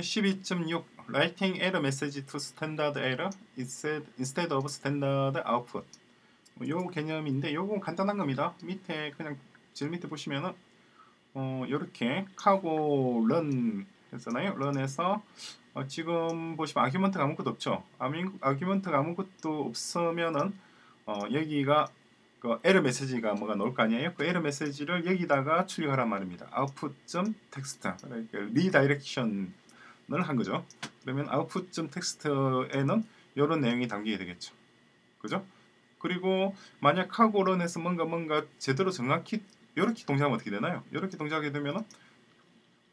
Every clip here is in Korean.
12.6 Writing error message to standard error instead, of standard output 뭐요 개념인데 요건 간단한 겁니다. 밑에 그냥 제일 밑에 보시면은 어 요렇게 카고 런 했잖아요. 런에서 어 지금 보시면 아규먼트가 아무것도 없죠. 아규먼트가 아무것도 없으면은 어 여기가 그 에러 메시지가 뭐가 나올 거 아니에요? 그 에러 메시지를 여기다가 출력하란 말입니다. output 텍스트 그러니까 redirection을 한 거죠. 그러면 output 텍스트에는 이런 내용이 담기게 되겠죠. 그죠? 그리고 만약 cargo run에서 뭔가 뭔가 제대로 정확히 이렇게 동작하면 어떻게 되나요? 이렇게 동작하게 되면은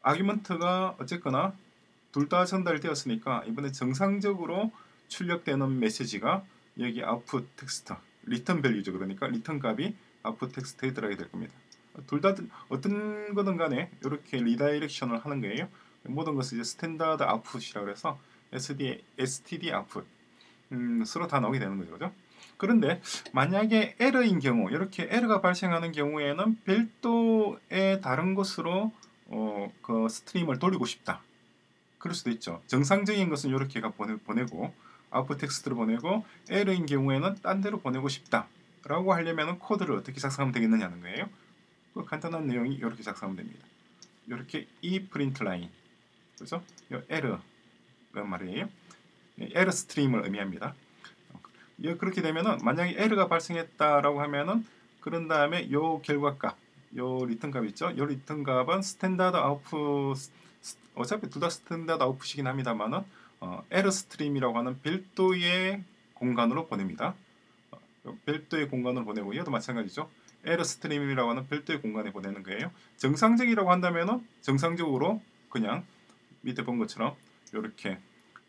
argument가 어쨌거나 둘 다 전달되었으니까 이번에 정상적으로 출력되는 메시지가 여기 아웃풋 텍스트 return value죠 그러니까 return 값이 아웃풋 텍스트에 들어가게 될 겁니다 둘 다 어떤 거든 간에 이렇게 redirection을 하는 거예요 모든 것을 이제 standard output이라고 해서 SD, STD 아웃풋. 음, 서로 다 나오게 되는 거죠 그죠? 그런데 만약에 에러인 경우 이렇게 에러가 발생하는 경우에는 별도의 다른 곳으로 어, 그 stream을 돌리고 싶다. 그럴 수도 있죠. 정상적인 것은 이렇게가 보내, 보내고 아웃풋 텍스트를 보내고 에러인 경우에는 딴 데로 보내고 싶다 라고 하려면 코드를 어떻게 작성하면 되겠느냐는 거예요. 그 간단한 내용이 이렇게 작성하면 됩니다. 이렇게 e print line 그래서 E 에러란 말이에요. 에러 stream을 의미합니다. 그렇게 되면은 만약에 에러가 발생했다라고 하면은 그런 다음에 요 결과값 요 리턴 값 있죠? 요 리턴 값은 standard output 어차피 둘 다 standard output이긴 합니다만은 어, 에러 stream이라고 하는 별도의 공간으로 보냅니다. 어, 별도의 공간으로 보내고 이것도 마찬가지죠. 에러 stream이라고 하는 별도의 공간에 보내는 거예요. 정상적이라고 한다면은 정상적으로 그냥 밑에 본 것처럼 이렇게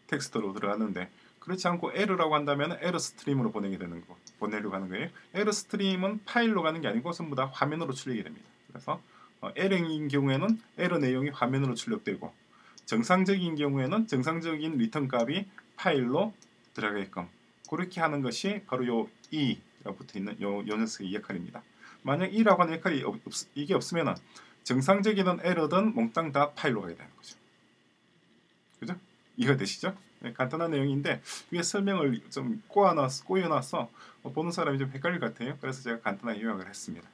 텍스트로 들어가는데 그렇지 않고 에러라고 한다면 에러 stream으로 보내게 되는 거 보내려고 하는 거예요. 에러 stream은 파일로 가는 게 아니고 전부 다 화면으로 출력이 됩니다. 그래서 어, 에러인 경우에는 에러 내용이 화면으로 출력되고 정상적인 경우에는 정상적인 리턴 값이 파일로 들어가게끔 그렇게 하는 것이 바로 요 E가 붙어 있는 요, 요 녀석의 역할입니다. 만약 E라고 하는 역할이 없, 이게 없으면 정상적이든 에러든 몽땅 다 파일로 가야 되는 거죠. 그죠? 이해가 되시죠? 네, 간단한 내용인데 위에 설명을 좀 꼬아놨, 꼬여놔서 보는 사람이 좀 헷갈릴 것 같아요. 그래서 제가 간단하게 요약을 했습니다.